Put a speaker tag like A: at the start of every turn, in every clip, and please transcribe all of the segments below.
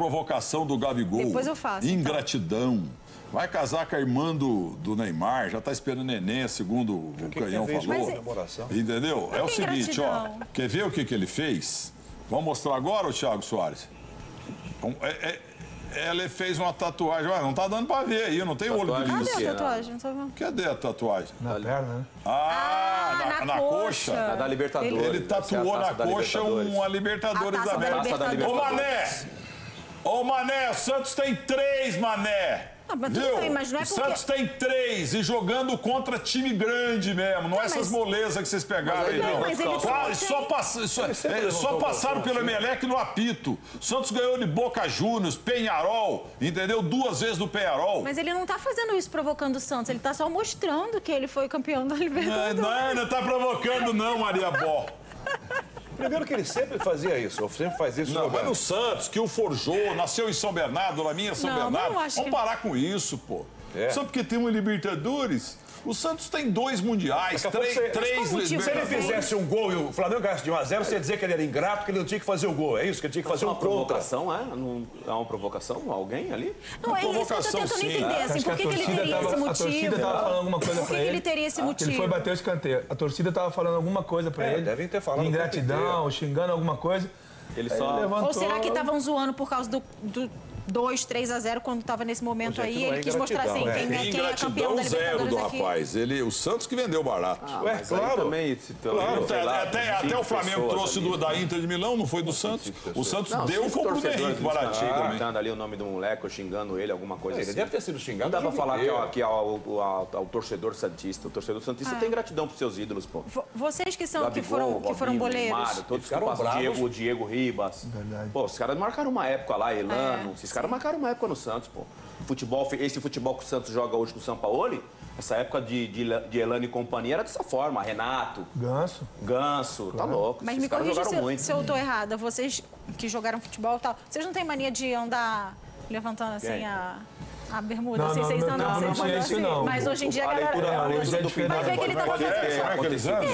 A: provocação do Gabigol.
B: Depois eu faço, então.
A: Ingratidão. Vai casar com a irmã do, do Neymar, já tá esperando neném, segundo o
C: que
A: Canhão
C: ver
A: falou.
C: comemoração?
A: Entendeu? É o
B: que
A: seguinte, ó. Quer ver o que, que ele fez? Vamos mostrar agora, o Thiago Soares? Um, é- é- ele fez uma tatuagem. Ué, não tá dando pra ver aí, não tem olho
D: Tatuagem
A: brilho.
B: Cadê
D: Sim,
B: a tatuagem? Não.
A: Cadê a tatuagem?
E: Na perna, né?
A: Ah,
B: Ah,
A: na,
B: na
A: na
B: coxa.
A: coxa.
D: A da Libertadores.
A: Ele
D: essa é
A: tatuou na coxa
D: Libertadores.
A: uma Libertadores
B: A
A: da
B: taça da
A: América. Ô. Mané! Ô, Mané, o Santos tem três, Mané!
B: Ah, mas tudo
A: Viu?
B: bem, mas não é
A: o
B: porque-
A: Santos tem três e jogando contra time grande mesmo. Não é essas
B: mas-
A: molezas que vocês pegaram aí,
D: Não,
A: não.
B: mas ele
A: Quase,
B: só
A: pass- só, é, só
C: o
A: passaram pelo. Emelec no apito. O Santos ganhou de Boca Juniors, Penharol, entendeu? Duas vezes do Penharol.
B: Mas ele não tá fazendo isso provocando o Santos, ele tá só mostrando que ele foi campeão da Libertadores.
A: Não, não tá provocando não, Maria Bó.
C: Primeiro que ele sempre fazia isso, ou sempre faz isso
A: Não, mas
C: jogando.
A: no Santos, que o forjou, nasceu em São Bernardo, na minha São
B: Não,
A: Bernardo.
B: eu acho
A: Vamos
B: que-
A: parar com isso, pô.
C: É.
A: Só porque tem uma Libertadores. O Santos tem dois mundiais,
C: a
A: três,
C: você-
A: três
B: motivo?
C: Se ele fizesse um gol e o Flamengo ganhasse de 1 a 0 você ia dizer que ele era ingrato, que ele não tinha que fazer o gol. É isso? Que ele tinha que fazer
D: é
C: um
D: uma
C: contra.
D: provocação, é? Não, é uma provocação? Alguém ali?
B: Não, é isso que eu tô tentando
A: sim.
B: entender, assim,
E: Acho
B: por que, que ele teria
E: tava,
B: esse
E: a
B: motivo?
E: torcida tava falando alguma coisa
B: Por que
E: pra
B: que
E: ele.
B: ele teria esse
E: Que ele
B: motivo?
E: foi bater o escanteio. A torcida tava falando alguma coisa pra
C: É,
E: ele.
C: devem ter falado
E: Ingratidão, xingando alguma coisa.
D: Ele só.
E: ele levantou.
B: Ou será que estavam zoando por causa do, do 2, 3 a 0 quando tava nesse momento aí?
C: não é
B: Ele quis mostrar assim,
C: ingratidão,
B: quem,
C: é.
B: é, quem é campeão da
A: zero do
B: aqui.
A: rapaz. Ele, o Santos que vendeu barato.
D: Ah,
C: Ué, claro.
D: também, pelo
C: Claro.
A: Até,
D: lá,
A: até, até o Flamengo trouxe
D: ali.
A: do, da Inter de Milão, não foi do Santos. O Santos
D: Não,
A: deu foi pro Henrique, baratinho também.
D: gritando ali o nome do moleque, ou xingando ele, alguma coisa
C: Ele
D: assim.
C: deve ter sido xingado.
D: Não dá
C: o
D: pra falar que, ao, ao torcedor santista. O torcedor santista tem gratidão pros seus ídolos, pô.
B: Vo- Vocês que, são, que foram, que foram boleiros.
D: Todos que
C: bravos.
D: Diego, Ribas.
E: Verdade.
D: Pô, os caras marcaram uma época lá, Elano.
B: É,
D: esses caras marcaram uma época no Santos, pô. Futebol, esse futebol que o Santos joga hoje com o Sampaoli, essa época de, de, de Elano e companhia era dessa forma. Renato,
E: Ganso.
D: Ganso, tá louco.
B: Mas
D: esses
B: me
D: caras
B: corrija se, eu-
D: muito.
B: se eu tô errada. Vocês que jogaram futebol e tal, vocês não têm mania de andar levantando assim
D: Quem?
B: a, a bermuda?
E: Não,
B: assim,
E: não,
B: vocês
E: não,
B: andam,
E: não, não isso,
B: assim.
E: não.
B: Mas hoje em dia a
D: A
B: galera.
D: a leitura
B: assim.
D: do fim
B: Vai ver que ele
A: é que é?
B: fazendo.
A: Como é que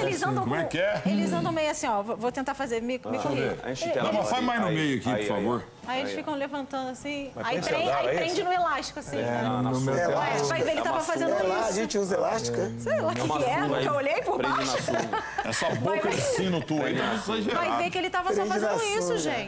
A: eles andam? Como é que é?
B: Eles andam meio assim, ó. Vou tentar fazer, me.
D: A tem
A: Não, mas faz mais no meio aqui, por favor.
B: Aí eles ficam levantando assim, aí, prende,
C: sandália,
B: aí
C: é
B: prende
C: isso?
B: no elástico, assim.
E: É, meu
F: É lá.
B: Ué, vai ver, ele
D: É
B: tava fazendo
F: É lá, a
B: isso.
F: gente usa elástica.
B: Sei lá o que, que é, nunca olhei por baixo.
A: Essa boca de sino tua aí, tá
B: Vai ver que ele tava só fazendo isso, gente.